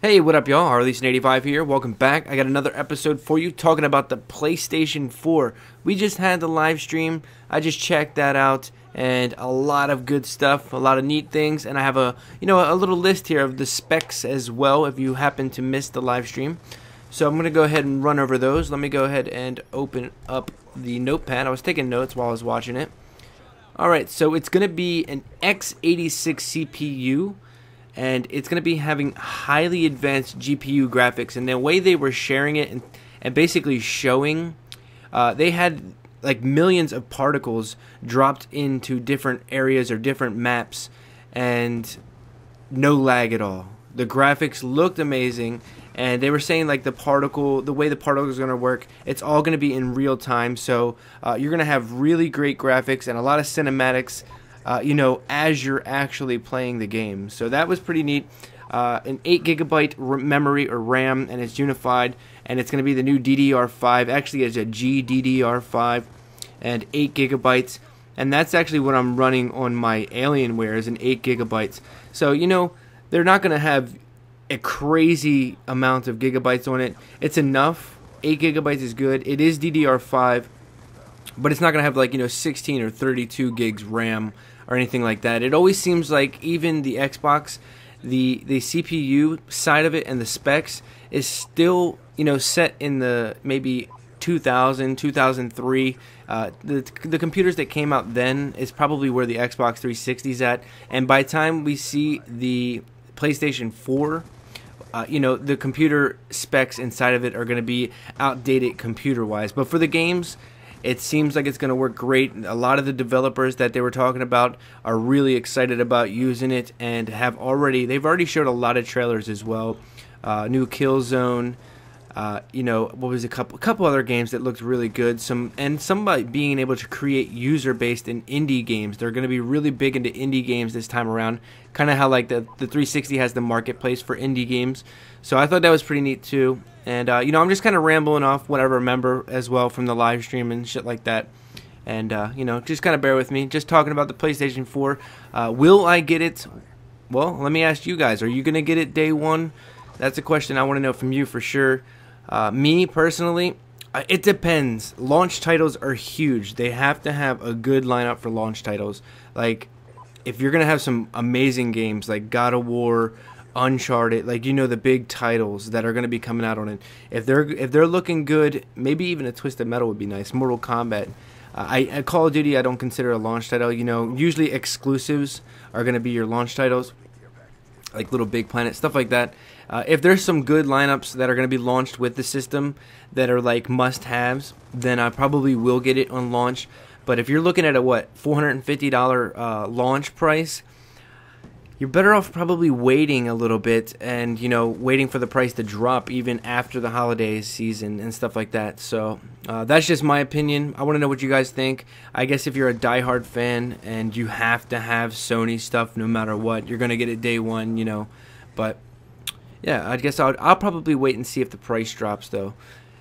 Hey, what up, y'all? Rleeson85 here. Welcome back. I got another episode for you talking about the PlayStation 4. We just had the live stream. I just checked that out, and a lot of good stuff, a lot of neat things, and I have a you know a little list here of the specs as well. If you happen to miss the live stream, so I'm gonna go ahead and run over those. Let me go ahead and open up the notepad. I was taking notes while I was watching it. All right, so it's gonna be an x86 CPU and it's going to be having highly advanced GPU graphics. And the way they were sharing it and, and basically showing, uh, they had like millions of particles dropped into different areas or different maps, and no lag at all. The graphics looked amazing, and they were saying like the particle, the way the particle is going to work, it's all going to be in real time. So uh, you're going to have really great graphics and a lot of cinematics uh, you know, as you're actually playing the game. So that was pretty neat. Uh, an 8 gigabyte memory or RAM, and it's unified, and it's going to be the new DDR5. Actually, it's a GDDR5, and 8 gigabytes, and that's actually what I'm running on my Alienware is an 8 gigabytes. So you know, they're not going to have a crazy amount of gigabytes on it. It's enough. 8 gigabytes is good. It is DDR5, but it's not going to have like you know 16 or 32 gigs RAM or anything like that. It always seems like even the Xbox, the the CPU side of it and the specs is still you know set in the maybe 2000 2003 uh, the, the computers that came out then is probably where the xbox 360 is at. And by the time we see the playstation 4 uh, you know the computer specs inside of it are going to be outdated computer wise but for the games it seems like it's going to work great. A lot of the developers that they were talking about are really excited about using it and have already, they've already showed a lot of trailers as well. Uh, new Killzone, uh, you know, what was a couple, a couple other games that looked really good. Some and somebody being able to create user-based and indie games. They're going to be really big into indie games this time around. Kind of how like the the 360 has the marketplace for indie games. So I thought that was pretty neat too. And uh, you know, I'm just kind of rambling off what I remember as well from the live stream and shit like that. And uh, you know, just kind of bear with me. Just talking about the PlayStation 4. Uh, will I get it? Well, let me ask you guys: Are you gonna get it day one? That's a question I want to know from you for sure. Uh, me personally, uh, it depends. Launch titles are huge. They have to have a good lineup for launch titles. Like, if you're gonna have some amazing games like God of War, Uncharted, like you know the big titles that are going to be coming out on it. If they're if they're looking good, maybe even a Twisted Metal would be nice. Mortal Kombat. Uh, I, Call of Duty I don't consider a launch title. You know, usually exclusives are going to be your launch titles, like LittleBigPlanet stuff like that. Uh, if there's some good lineups that are going to be launched with the system that are like must-haves, then I probably will get it on launch. But if you're looking at a what $450 uh, launch price, you're better off probably waiting a little bit and you know waiting for the price to drop even after the holiday season and stuff like that. So uh, that's just my opinion. I want to know what you guys think. I guess if you're a die-hard fan and you have to have sony stuff no matter what you're gonna get it day one you know. But yeah i guess I'll, I'll probably wait and see if the price drops though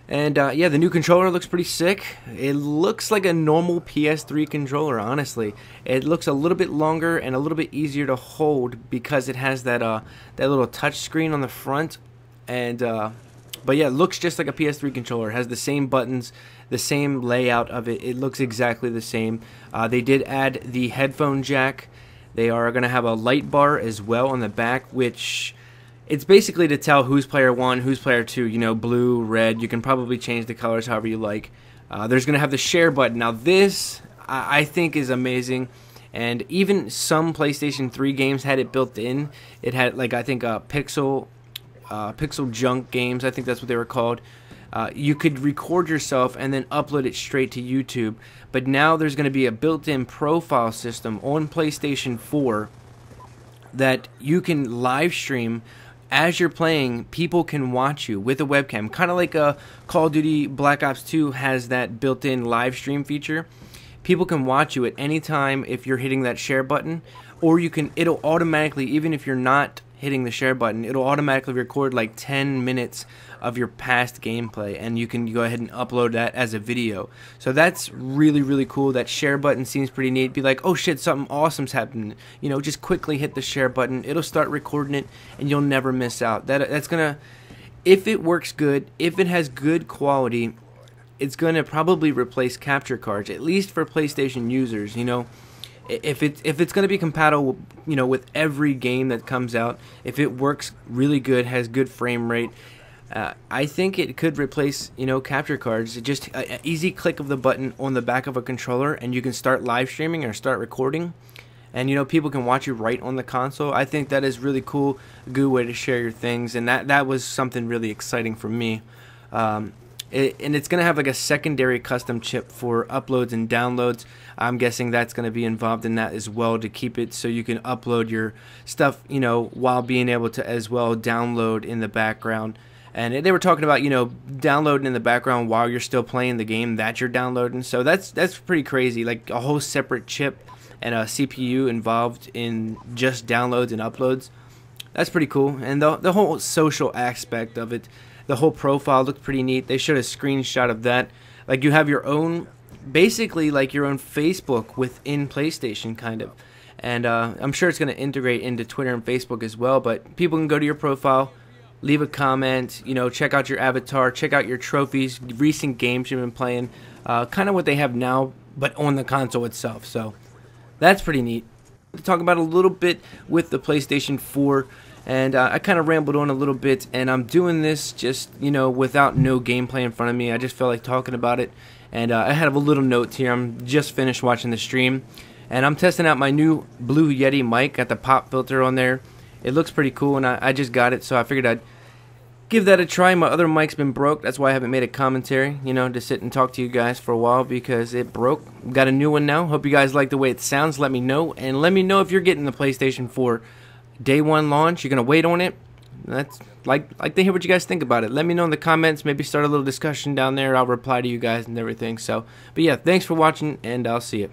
and uh, yeah, the new controller looks pretty sick. It looks like a normal PS3 controller, honestly. It looks a little bit longer and a little bit easier to hold because it has that uh, that little touch screen on the front. And uh, but yeah, it looks just like a PS3 controller. It has the same buttons, the same layout of it. It looks exactly the same. Uh, they did add the headphone jack. They are going to have a light bar as well on the back, which it's basically to tell who's player one, who's player two. You know, blue, red. You can probably change the colors however you like. Uh, there's going to have the share button. Now, this I, I think is amazing. And even some PlayStation 3 games had it built in. It had like I think uh, Pixel, uh, PixelJunk games. I think that's what they were called. Uh, you could record yourself and then upload it straight to YouTube. But now there's going to be a built-in profile system on PlayStation 4 that you can live stream as you're playing, people can watch you with a webcam. Kind of like a Call of Duty Black Ops 2 has that built-in live stream feature. People can watch you at any time if you're hitting that share button, or you can it'll automatically even if you're not hitting the share button, it'll automatically record like 10 minutes of your past gameplay and you can go ahead and upload that as a video. So that's really really cool. That share button seems pretty neat. Be like, "Oh shit, something awesome's happening." You know, just quickly hit the share button. It'll start recording it and you'll never miss out. That that's going to if it works good, if it has good quality, it's going to probably replace capture cards at least for PlayStation users, you know if it if it's going to be compatible, you know, with every game that comes out, if it works really good, has good frame rate, uh, I think it could replace, you know, capture cards. Just an easy click of the button on the back of a controller, and you can start live streaming or start recording. And you know, people can watch you right on the console. I think that is really cool, a good way to share your things, and that that was something really exciting for me. Um, it, and it's going to have like a secondary custom chip for uploads and downloads. I'm guessing that's going to be involved in that as well to keep it so you can upload your stuff, you know, while being able to as well download in the background. And they were talking about, you know, downloading in the background while you're still playing the game that you're downloading. So that's that's pretty crazy. Like a whole separate chip and a CPU involved in just downloads and uploads. That's pretty cool. And the the whole social aspect of it the whole profile looked pretty neat. They showed a screenshot of that. Like you have your own, basically like your own Facebook within PlayStation, kind of. And uh, I'm sure it's going to integrate into Twitter and Facebook as well. But people can go to your profile, leave a comment, you know, check out your avatar, check out your trophies, recent games you've been playing, uh, kind of what they have now, but on the console itself. So that's pretty neat. To talk about a little bit with the PlayStation 4 and uh, I kind of rambled on a little bit, and I'm doing this just, you know, without no gameplay in front of me. I just felt like talking about it, and uh, I have a little note here. I'm just finished watching the stream, and I'm testing out my new Blue Yeti mic. Got the pop filter on there. It looks pretty cool, and I, I just got it, so I figured I'd give that a try. My other mic's been broke. That's why I haven't made a commentary, you know, to sit and talk to you guys for a while because it broke. Got a new one now. Hope you guys like the way it sounds. Let me know. And let me know if you're getting the PlayStation 4 day one launch. You're gonna wait on it. That's like like to hear what you guys think about it. Let me know in the comments. Maybe start a little discussion down there. I'll reply to you guys and everything. So, but yeah, thanks for watching, and I'll see you.